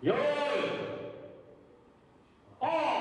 Yo! Oh!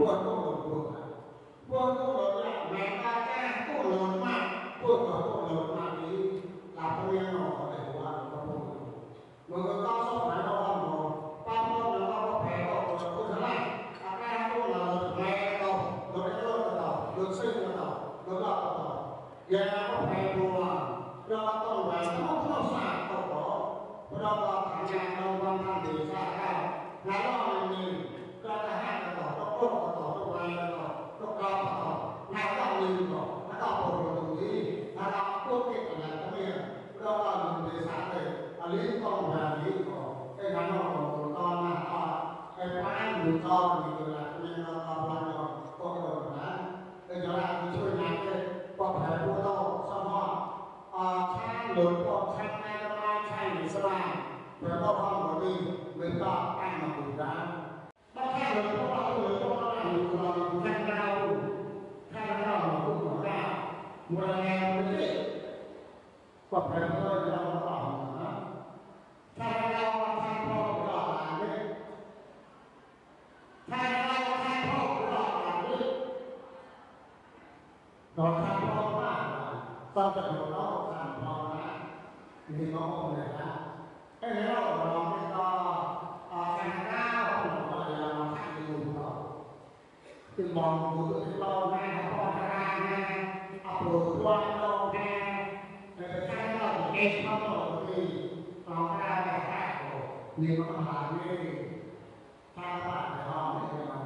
Boa. lý con và lý con cái cái nó của con là cái quái của con thì là nên là con là con rồi đó cái chỗ này thìช่วยงานเลยปลอดภัยผู้ต้องสมองอ่าข้างหลุดปลอดข้างในละมาใช่หรือสบายเดี๋ นี่มหานี่ถ้าตัดแต่ว่าไม่เอา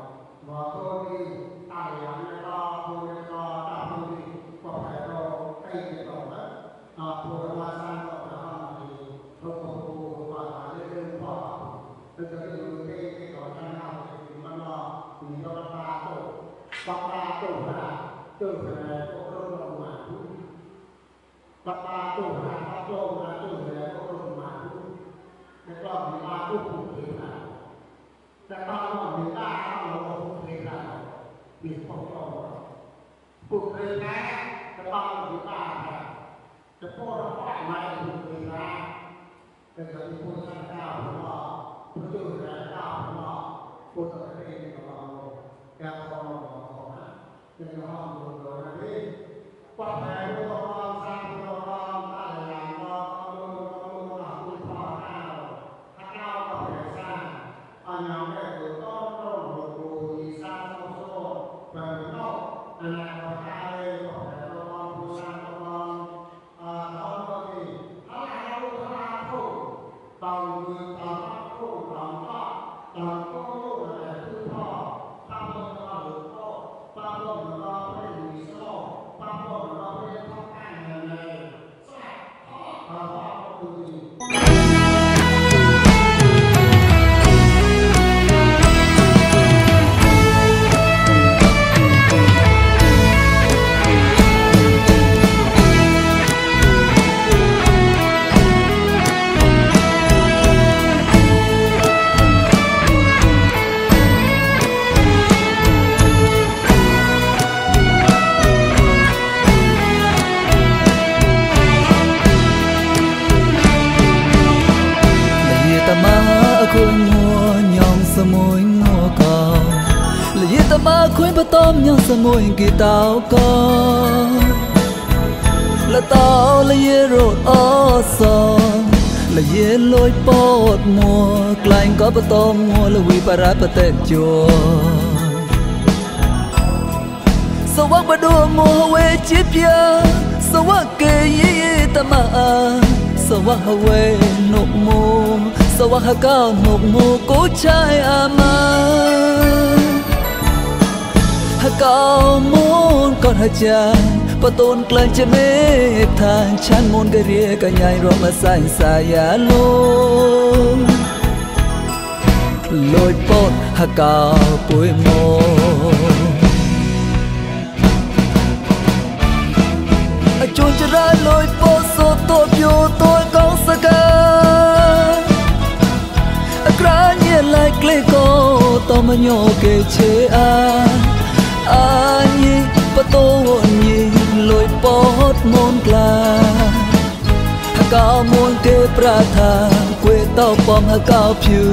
หมอตัวนี้ตายอย่างนี้ก็ตัวนี้ก็ตาตัวนี้ก็แผลก็ใกล้จะต่อแล้วอ่าตัวว่าสร้างก็แต่ว่ามีทุกข์ทุกข์ว่าเรื่องพ่อเป็นจะเป็นที่ที่ก่อนข้างหน้ามันก็มีก็ตาโตปากตาโตขนาดตัวแผลก็ริ่มลงมาปากตาโตขตาดตัวมาตัวแผลก็ ไม่ต้องมีมาผู้คุมเองนะแต่บางคนมีหน้าเราคุมเองนะมีความรอบคุมเองนะแต่บางคนมีหน้าจะพูดฝ่ายไม่คุมเองนะแต่จะมีคนสร้างเจ้าหรือว่าผู้ช่วยสร้งเจ้าหรือว่าคนสร้านเองของเราแก่วของเราของเราในห้องดนโดนนะพี่ความแพ้ก็ต้อง គីតោកលតោលយរត់អសលយលុយពតមួក្លែងក៏បតំមួលវីបរៈបតេជោសវកបដួមួវេជីពៀសវកគេយីតមាសវកវេនុមូសវកកោនុមូកូឆៃអាមា ហកោមូនក៏ហចាបតូនក្លែងជាមេថាងឆានមូនក៏រៀកញ៉ៃរមសាយសាយាលូលុយពតហកោពុយមូ chuồn cho ra lối phố số tô biểu tôi có sắc ca Gra nhẹ lại kle cô to mà nhỏ kê chế a a nhi pa tô nhi lối pot môn kla cao môn kê pra tha quê tao bom ha cao phiu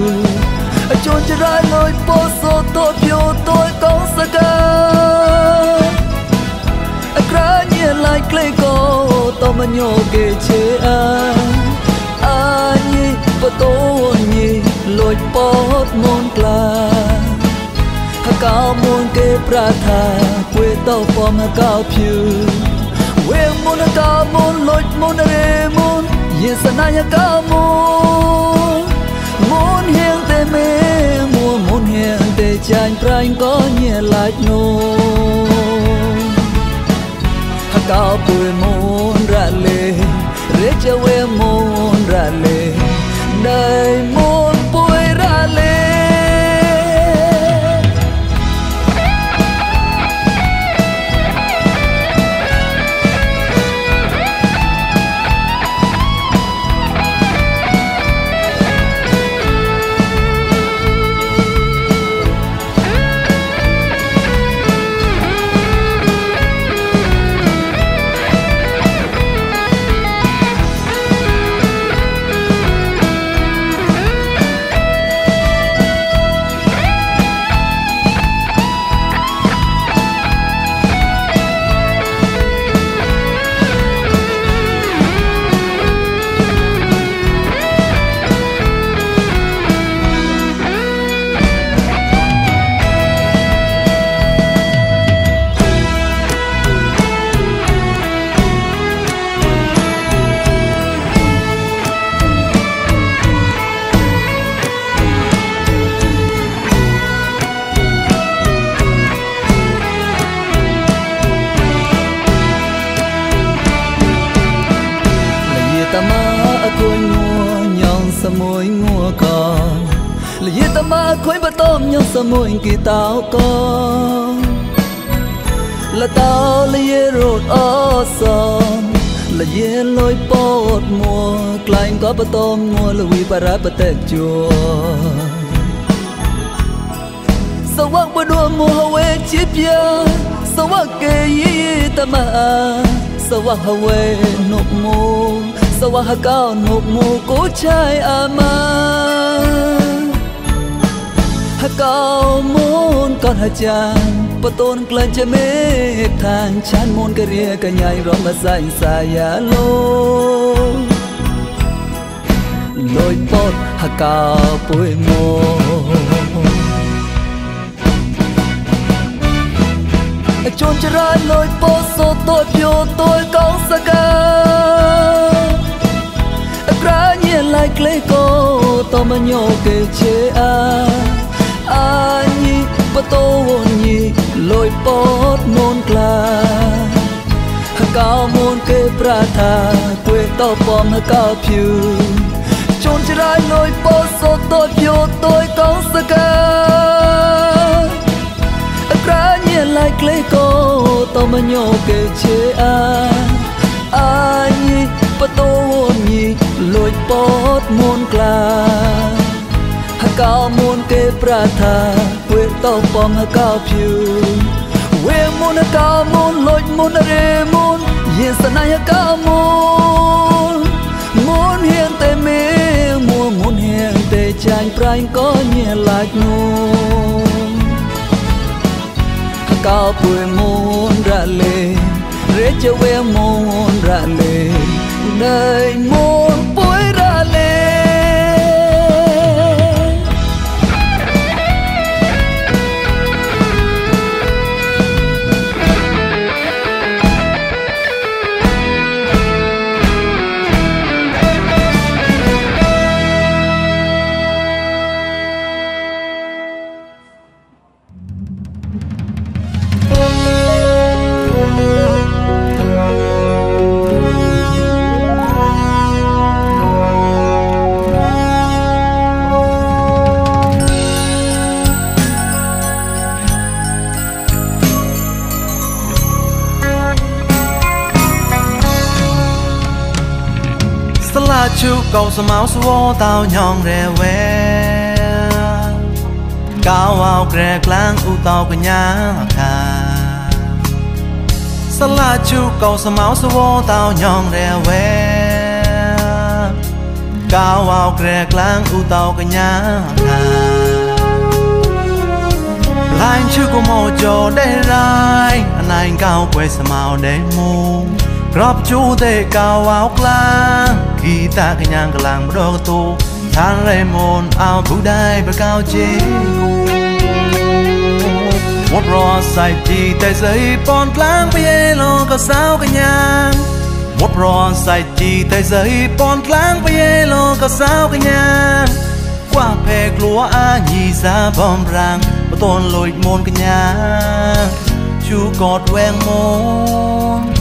chuồn cho ra lối phố số tô biểu tôi có sắc ca ក្រៅញ៉ែឡាយក្លេកោតមញោគេជេ ប្រាថាគួយតពមកោភឿវេមុនកោមុនលុចមុនរេមុនយេសណាយកោមុនមុនហៀងតែមេមួមុនហៀងតែចាញ់ប្រាញ់ក៏ញែឡាច់នោះហកោពុយមុនរ៉ាលេរេជវេមុនរ៉ាលេណៃមុន កលតោលាយរត់អសំលាយលុយពតមួក្លែងក៏បតមងួលវីបរបតេជួសវកបដួមហវេជាព្យាសវកគេយីតមា sawah hawe nuk mu sawah kau nuk mu ko chai ama ha kau mon kon ha chan paton klan che me than chan mon ka ria ka nyai rom ma sai sa ya lo loi pot ha kau pui mo ជូនចរាយលុយពោសូតូចយោតូចកងសកាប្រាញ់ឡៃក្លេកោតមញោកេជេអា អាញីបតោញីលុយពោតមូនក្លាកោមូនគេប្រាថាគួយតពំកោភឿជូនចរាយលុយពោសូតូចយោតូចកងសកាប្រាញ់ឡៃក្លេកោតមញោកេជេអាអាញីបតោញីលួចពតមូនក្លាហ កោមូនគេប្រាថាវេតោបំហកោភឿវេមូនកោមូនលួចមូនរេមូនយេសណាយកោមូនមូនហៀងតែមេមួមូនហៀងតែចាញ់ប្រាញ់ក៏ញែឡាច់នោះ kau pui mun ra le re che we mun ra le nơi mun pui chu cầu sa mau suo tao nhong re we cao ao kre klang u tao ka nya ka sa la chu cầu sa mau suo tao nhong re we cao ao kre klang u tao ka nya ka Lain chu ko mo jo de rai anain cao quay sa mau de mu ក្របជូទេកៅអោក្លាងគីតាកញ្ញាងកលាំងបដកទូឋានរេមូនអោគូដៃបកៅជេ một rò sai chi tay giấy pon láng bê lo có sao cả nhang một rò sai chi tay giấy pon láng bê lo có sao cả nhang qua phê lúa a nhì ra bom rang mà tôn lội môn cả nhang chú cọt quen môn u chan bê lo xóa cao បកៅមនមូបដាអាយន់មន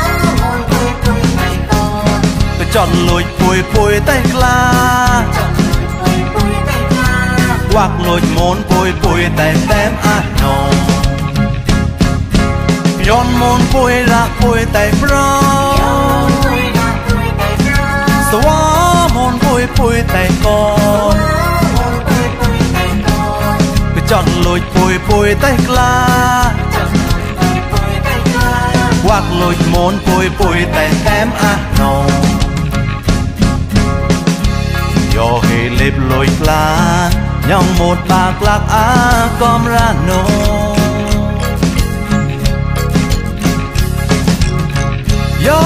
ចន់លួយពុយពុយតែក្លាវាក់លួចមូនពុយពុយតែតែមអាណងយន់មូនពុយរ៉ាពុយតែប្រសវ៉ាមូនពុយពុយតែកនកចន់លួចពុយពុយតែក្លាវាក់លួចមូនពុយពុយតែតែមអាណង យកហេលេបលួយក្លាញ៉ង một bạc lạc á com ra nô gió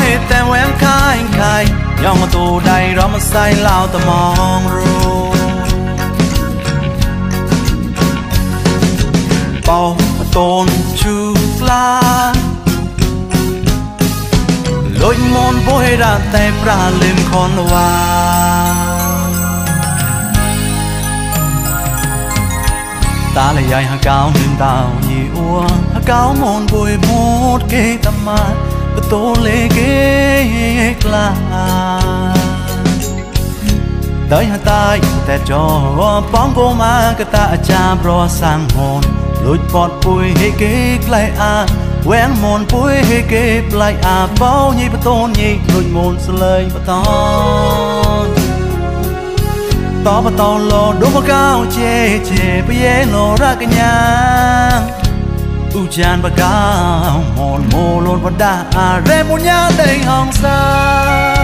hết tem em khai khai nhong tu đầy đó mà say lao tờ mong ru bao tôn chu la lối môn bôi ra tay ra lên con hoa យាយហកោនតោញីអួហកោមនបុយមតគេតមាបតូលេគេក្លាដៃហតៃតែចោបងគូមកតាអាចារ្យប្រសាងហូនលួចពតពុយហេគេក្លែអាវែងមនពុយហេគេប្លែកអាបោញីបតូនញីលួចមនស្លែងបតោ តបតលោដូមកៅជេជេបយេណូរកញ្ញាឧចានបកៅមនមូលនបដារេមុញាដេងហងសា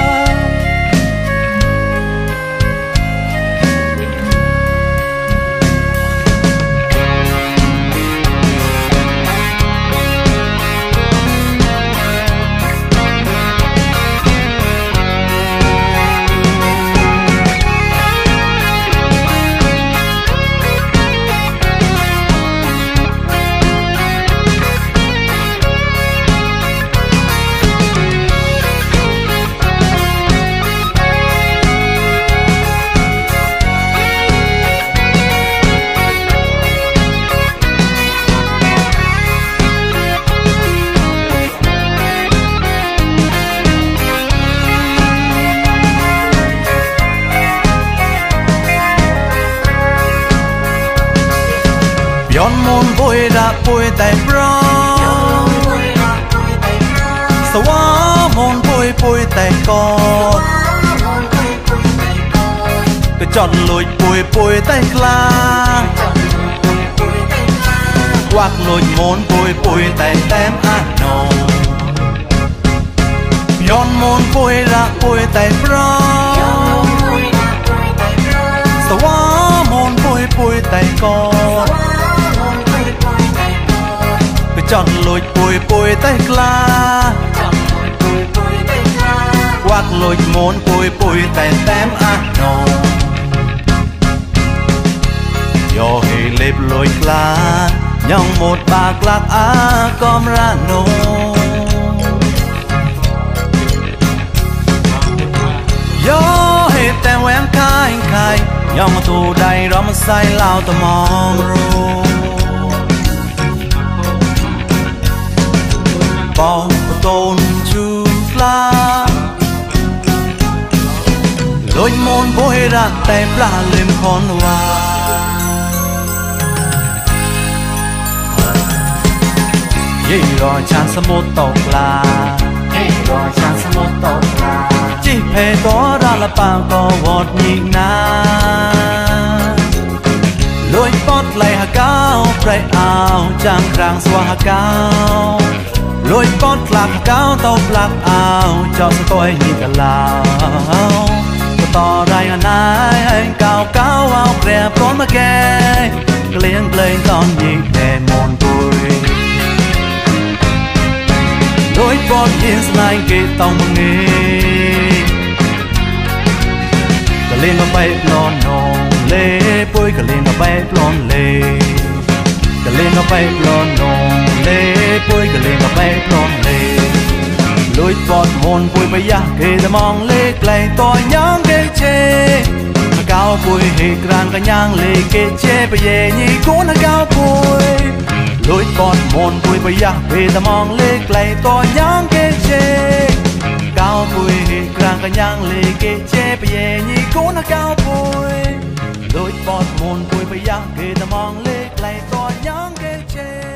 ចន់លួយពួយពួយតែខ្លាគួកលួយមូនពួយពួយតែតែមអាណោយ៉នមូនពួយរកពួយតែប្រសវ៉ាមូនពួយពួយតែកោចន់លួយពួយពួយតែខ្លាគួកលួយមូនពួយពួយតែតែមអាណោ lùi bùi bùi tay cla quạt lùi môn bùi bùi tay tém à nô yo hề lệp lùi cla nhong một bạc lạc á com ra nô yo hề tem quen khai khai nhong tu đầy đó mà say lao tò mong rồi បងតូនជូខ្លាលុយមនបុយរ៉ាតែផ្លាលឹមខនវ៉ា ជីរយឆានសមុទ្រតក្លាជីរយឆានសមុទ្រតក្លាជីเพតរលបាក៏វត្តនេះណាលួយពតលៃហកោប្រៃអោចាំក្រាំងស្វះកោលួយពតផ្លាក់កោតោផ្លាក់អោចោលស្គយនេះកឡោតរៃអណាយហើយកោកោអោព្រះប្រនមកកែក្លៀងក្លែងតនយីតែមនពុយ ដោយពតហ៊ានស្នេហ៍គេតោងងាយកលេងមកបែបឡនណងលេពួយកលេងមកបែបឡនលេកលេងមកបែបឡនណងលេពួយកលេងមកបែបឡនលេលួយពតមុនពួយប្រយ៉ាស់គេតែมองលេក្លែងតញ៉ងគេជេមកកៅពួយហេក្រានកញ្ញាងលេគេជេប្រយេញីគូនកៅពួយ លួយបនមនពួយប្រយ៉ាពេលតែมองលេក្លែតយ៉ាងគេជេកៅពួយក្រាំងកញ្ញាងលេគេជេប្រយេញីគូនកៅពួយលួយបនមនពួយប្រយ៉ាពេលតែมองលេក្លែតយ៉ាងគេជេ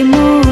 Raimundo.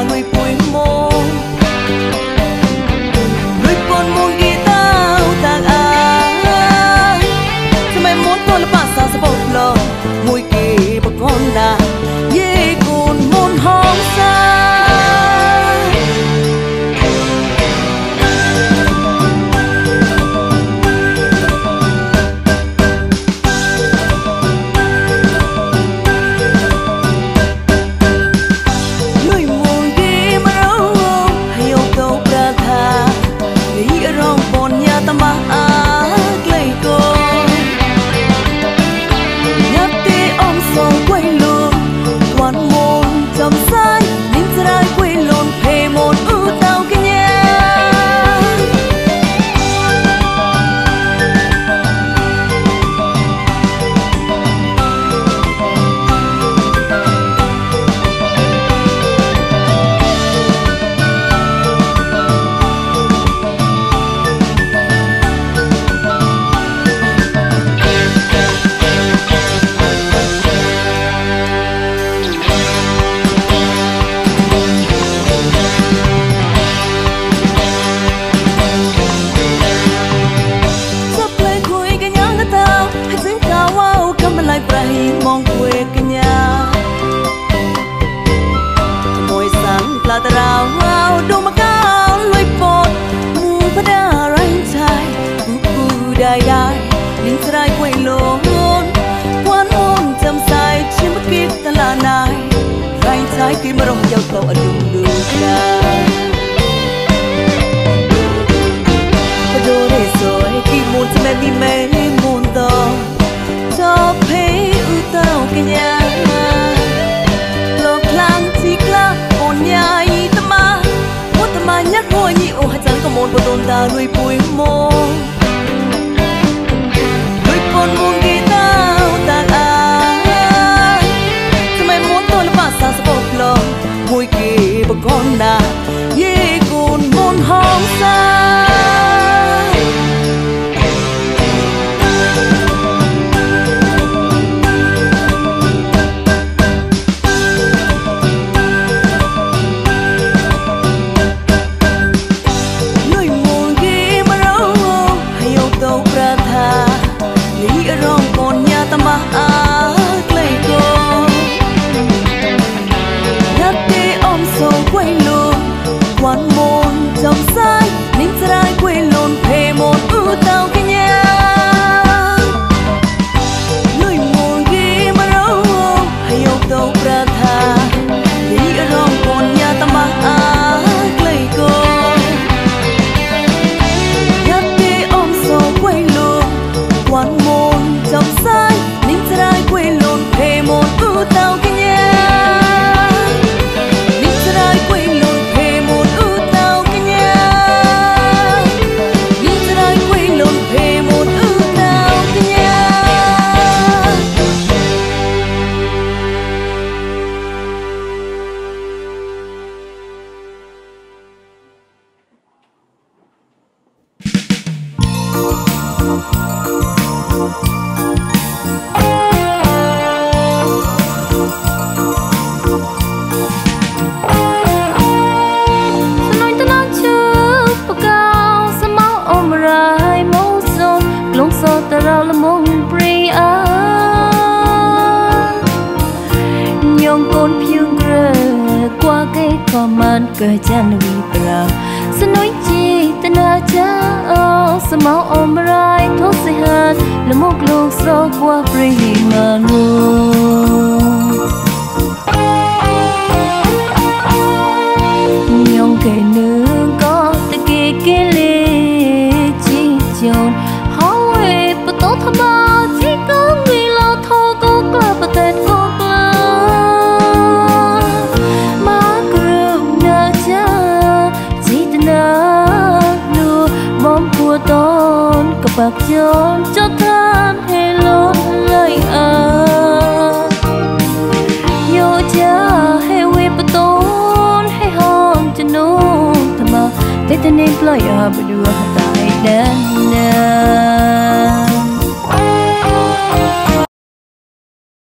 ano e lui កើចាំនវីប្រោសនុយជីតនាចាអូសមោអមរៃទោសិហានលមកលោកសោបវ៉ាព្រីម៉ានូ bạc chốn cho than thề lốt lời à yo cha he we paton mà hom to know tama tetanip loya budua hatai dan na